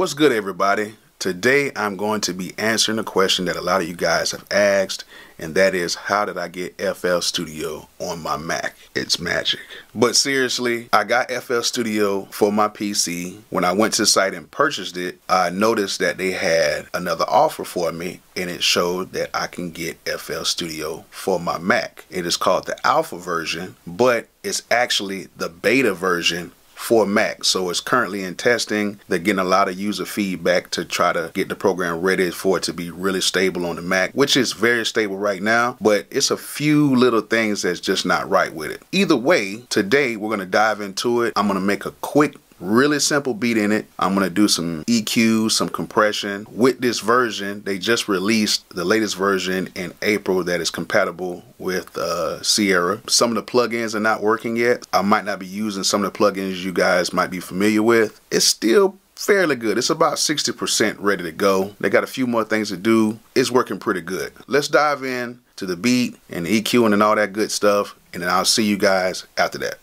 What's good, everybody? Today I'm going to be answering a question that a lot of you guys have asked, and that is how did I get FL Studio on my Mac? It's magic. But seriously, I got FL Studio for my PC. When I went to the site and purchased it, I noticed that they had another offer for me, and it showed that I can get FL Studio for my Mac. It is called the alpha version, but it's actually the beta version for Mac. So it's currently in testing. They're getting a lot of user feedback to try to get the program ready for it to be really stable on the Mac, which is very stable right now, but it's a few little things that's just not right with it. Either way, today we're going to dive into it. I'm going to make a quick really simple beat in it. I'm going to do some EQ, some compression. With this version, they just released the latest version in April that is compatible with uh, Sierra. Some of the plugins are not working yet. I might not be using some of the plugins you guys might be familiar with. It's still fairly good. It's about 60% ready to go. They got a few more things to do. It's working pretty good. Let's dive in to the beat and the EQing and all that good stuff, and then I'll see you guys after that.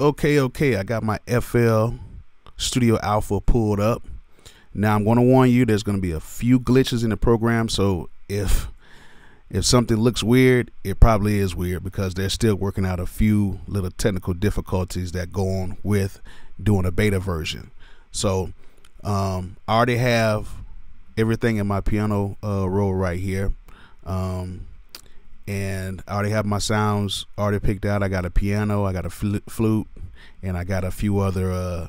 Okay, okay, I got my FL Studio Alpha pulled up. Now I'm going to warn you there's going to be a few glitches in the program, so if if something looks weird, it probably is weird because they're still working out a few little technical difficulties that go on with doing a beta version. So um, I already have everything in my piano uh, roll right here. Um, and I already have my sounds already picked out. I got a piano, I got a fl flute, and I got a few other uh,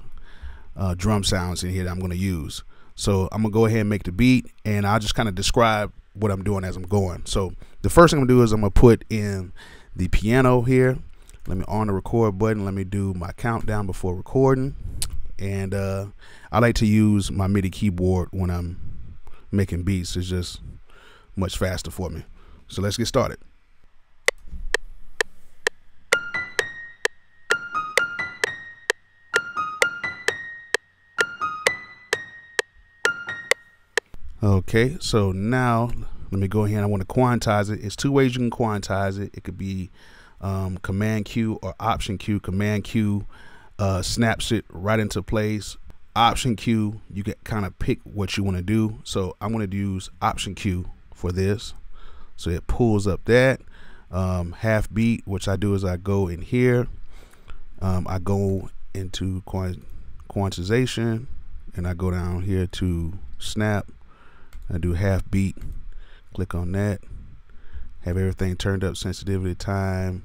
uh, drum sounds in here that I'm going to use. So I'm gonna go ahead and make the beat, and I'll just kind of describe what I'm doing as I'm going. So the first thing I'm gonna do is I'm gonna put in the piano here. Let me on the record button. Let me do my countdown before recording, and uh, I like to use my MIDI keyboard when I'm making beats. It's just much faster for me. So let's get started. Okay, so now let me go ahead. I want to quantize it. It's two ways you can quantize it. It could be um, Command Q or Option Q. Command Q uh, snaps it right into place. Option Q, you can kind of pick what you want to do. So I'm going to use Option Q for this. So it pulls up that um, half beat. Which I do is I go in here. Um, I go into quant quantization, and I go down here to snap I do half beat click on that have everything turned up sensitivity time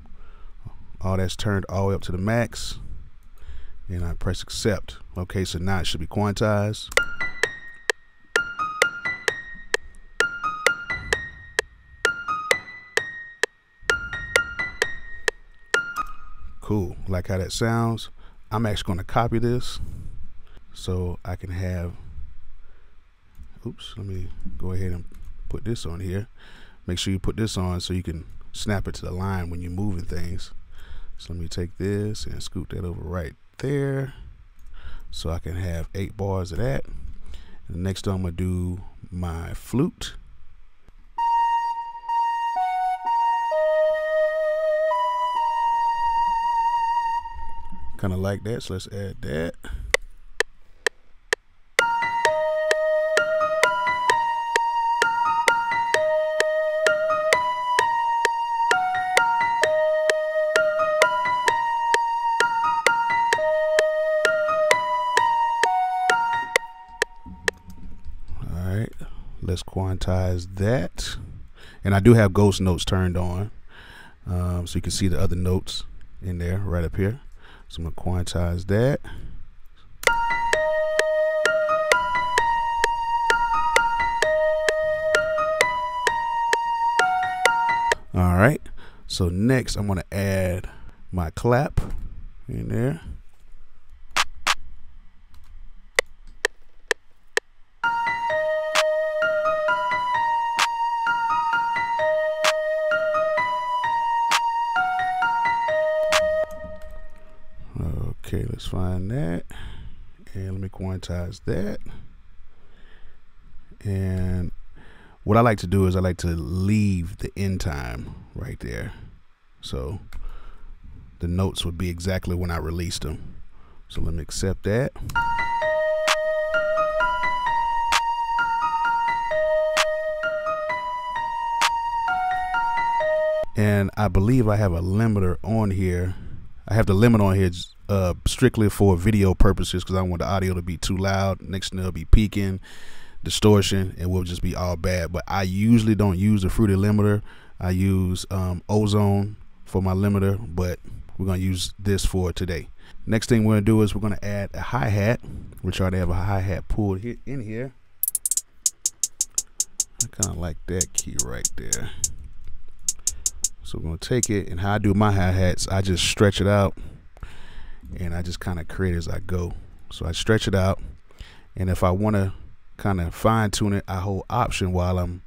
all that's turned all the way up to the max and I press accept. Okay so now it should be quantized. Cool like how that sounds. I'm actually going to copy this so I can have oops let me go ahead and put this on here. Make sure you put this on so you can snap it to the line when you're moving things. So let me take this and scoot that over right there so I can have eight bars of that. And next I'm gonna do my flute. Kind of like that so let's add that quantize that. And I do have ghost notes turned on um, so you can see the other notes in there right up here. So I'm gonna quantize that. All right. So next I'm gonna add my clap in there Okay, let's find that. And let me quantize that. And what I like to do is I like to leave the end time right there. So the notes would be exactly when I released them. So let me accept that. And I believe I have a limiter on here. I have the limit on here uh, strictly for video purposes because I don't want the audio to be too loud. Next thing it'll be peaking, distortion, and we'll just be all bad. But I usually don't use the Fruity limiter. I use um, Ozone for my limiter, but we're gonna use this for today. Next thing we're gonna do is we're gonna add a hi hat. We try to have a hi hat pulled in here. I kind of like that key right there. So we're gonna take it and how I do my hi-hats, I just stretch it out and I just kind of create as I go. So I stretch it out and if I wanna kind of fine tune it, I hold option while I'm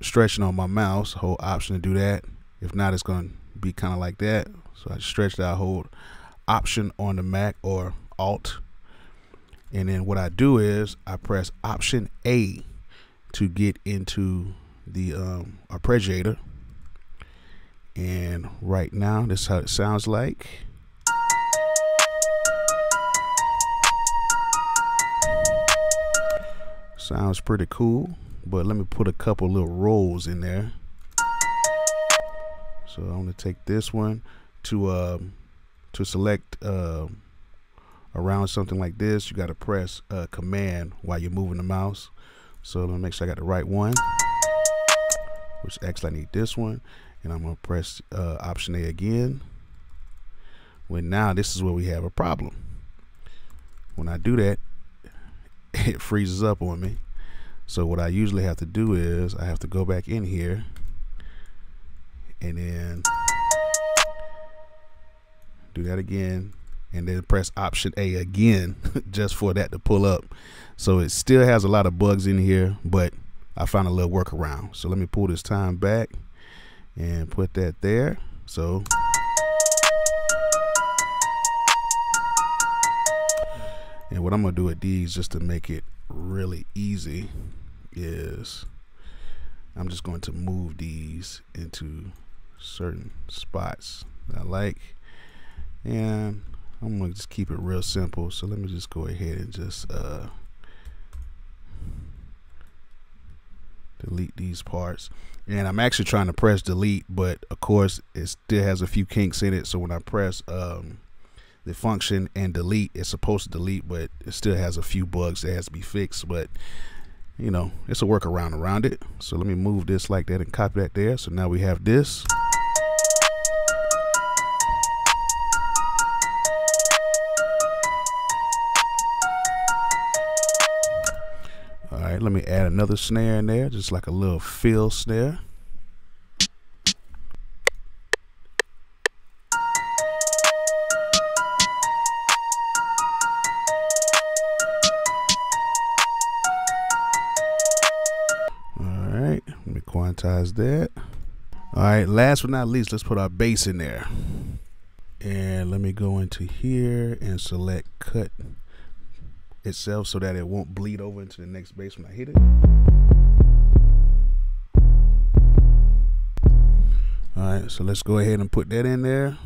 stretching on my mouse, hold option to do that. If not, it's gonna be kind of like that. So I stretch that, I hold option on the Mac or alt. And then what I do is I press option A to get into the um, arpeggiator and right now this is how it sounds like sounds pretty cool but let me put a couple little rolls in there so I'm to take this one to um, to select uh, around something like this you got to press uh, command while you're moving the mouse so let me make sure I got the right one which actually I need this one and I'm to press uh, option A again. Well, now this is where we have a problem. When I do that, it freezes up on me. So what I usually have to do is I have to go back in here and then do that again and then press option A again just for that to pull up. So it still has a lot of bugs in here, but I found a little workaround. So let me pull this time back and put that there. So and what I'm gonna do with these just to make it really easy is I'm just going to move these into certain spots that I like. And I'm gonna just keep it real simple. So let me just go ahead and just uh, delete these parts. And I'm actually trying to press delete but of course it still has a few kinks in it. So when I press um, the function and delete it's supposed to delete but it still has a few bugs that has to be fixed but you know it's a workaround around it. So let me move this like that and copy that there. So now we have this. All right, let me add another snare in there, just like a little fill snare. That. All right, last but not least, let's put our bass in there. And let me go into here and select cut itself so that it won't bleed over into the next bass when I hit it. All right, so let's go ahead and put that in there.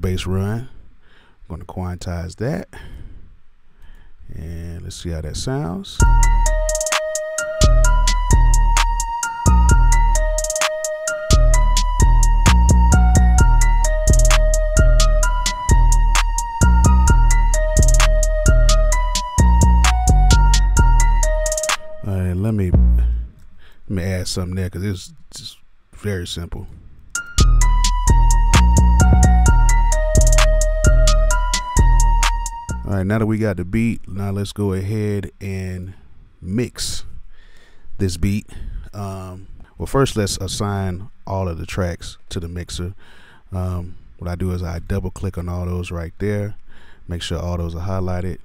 Bass run. I'm going to quantize that. And let's see how that sounds. All right, let me let me add something there because it's just very simple. All right, now that we got the beat, now let's go ahead and mix this beat. Um, well, first let's assign all of the tracks to the mixer. Um, what I do is I double click on all those right there, make sure all those are highlighted.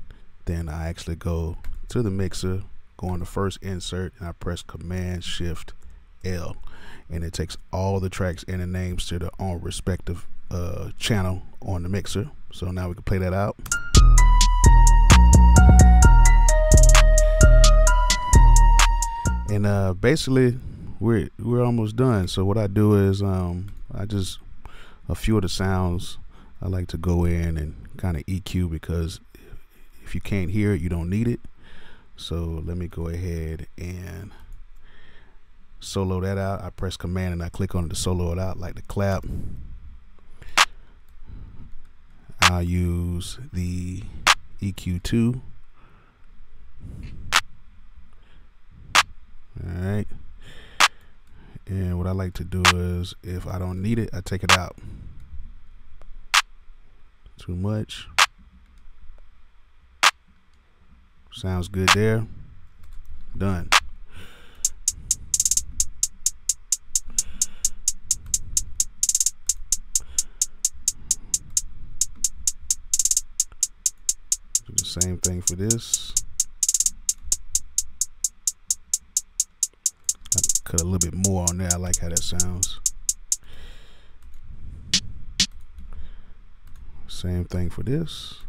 Then I actually go to the mixer, go on the first insert, and I press Command Shift L, and it takes all the tracks and the names to their own respective uh, channel on the mixer. So now we can play that out. And uh, basically we're we're almost done. So what I do is um, I just a few of the sounds I like to go in and kind of EQ because if you can't hear it, you don't need it. So let me go ahead and solo that out. I press command and I click on it to solo it out like the clap. I'll use the EQ2. All right. And what I like to do is if I don't need it, I take it out. Too much. Sounds good there. Done. Do the same thing for this. Cut a little bit more on there. I like how that sounds. Same thing for this.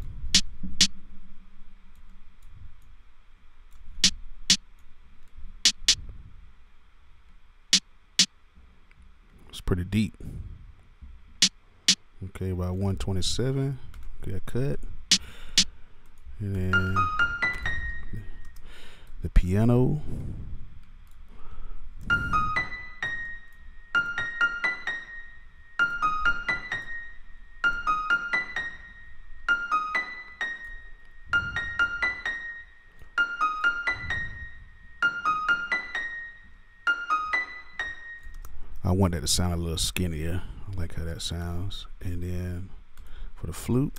It's pretty deep. Okay, about 127. Okay, I cut. And then the piano. I want that to sound a little skinnier. I like how that sounds. And then for the flute.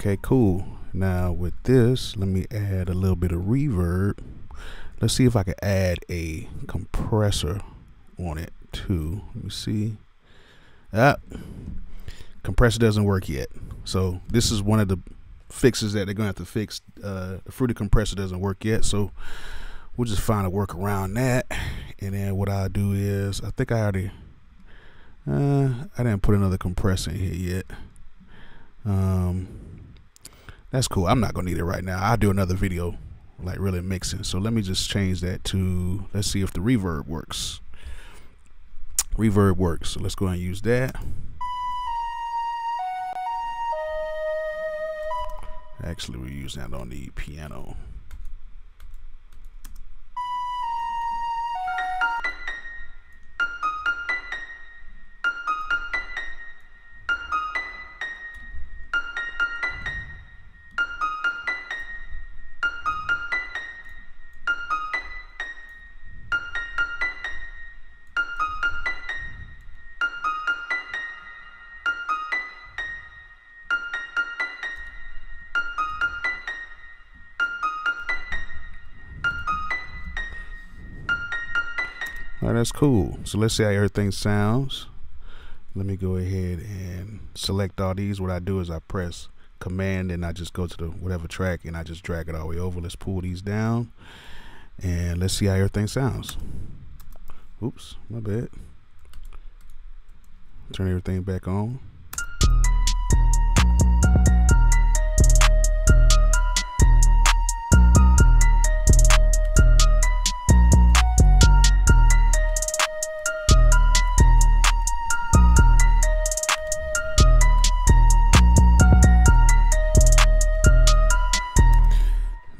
Okay, cool. Now with this, let me add a little bit of reverb. Let's see if I can add a compressor on it too. Let me see. Ah, compressor doesn't work yet. So this is one of the fixes that they're gonna have to fix. Uh, the Fruity compressor doesn't work yet, so we'll just find a work around that. And then what I'll do is, I think I already, uh, I didn't put another compressor in here yet. Um, that's cool. I'm not gonna need it right now. I'll do another video like really mixing. So let me just change that to let's see if the reverb works. Reverb works. So let's go and use that. Actually, we're using that on the piano. That's cool. So let's see how everything sounds. Let me go ahead and select all these. What I do is I press command and I just go to the whatever track and I just drag it all the way over. Let's pull these down and let's see how everything sounds. Oops, my bad. Turn everything back on.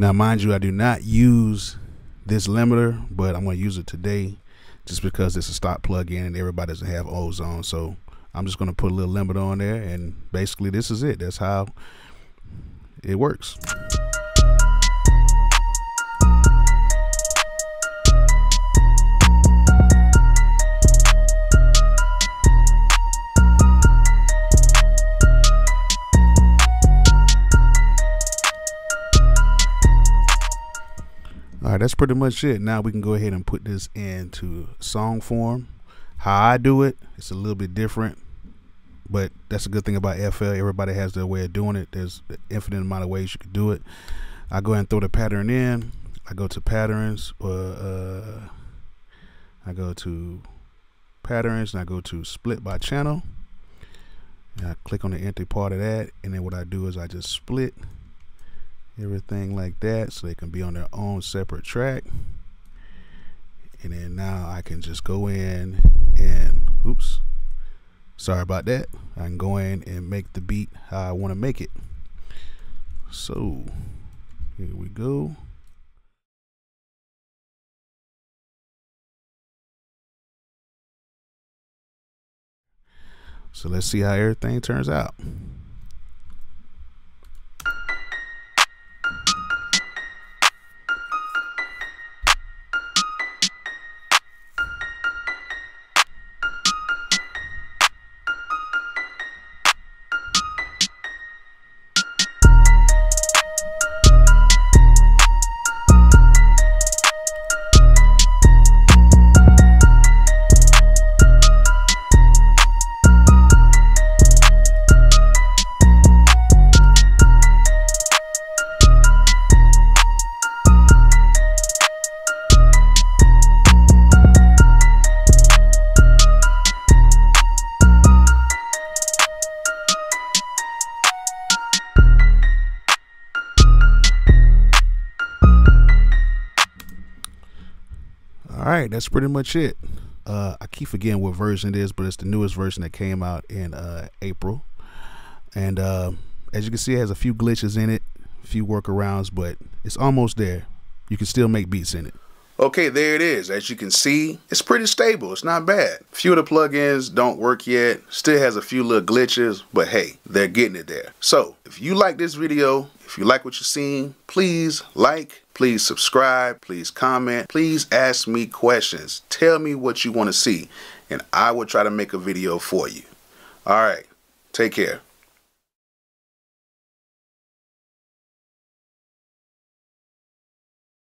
Now, mind you, I do not use this limiter, but I'm going to use it today just because it's a stock plug-in and everybody doesn't have ozone. So I'm just going to put a little limiter on there, and basically this is it. That's how it works. Right, that's pretty much it. Now we can go ahead and put this into song form. How I do it, it's a little bit different, but that's a good thing about FL. Everybody has their way of doing it. There's an infinite amount of ways you can do it. I go ahead and throw the pattern in. I go to patterns, or uh, I go to patterns, and I go to split by channel. And I click on the empty part of that, and then what I do is I just split everything like that so they can be on their own separate track. And then now I can just go in and oops, sorry about that. I can go in and make the beat how I want to make it. So here we go. So let's see how everything turns out. Right, that's pretty much it. Uh, I keep forgetting what version it is, but it's the newest version that came out in uh, April. And uh, as you can see, it has a few glitches in it, a few workarounds, but it's almost there. You can still make beats in it. Okay, there it is. As you can see, it's pretty stable. It's not bad. Few of the plugins don't work yet. Still has a few little glitches, but hey, they're getting it there. So, if you like this video, if you like what you're seeing, please like, please subscribe, please comment, please ask me questions. Tell me what you want to see, and I will try to make a video for you. All right, take care.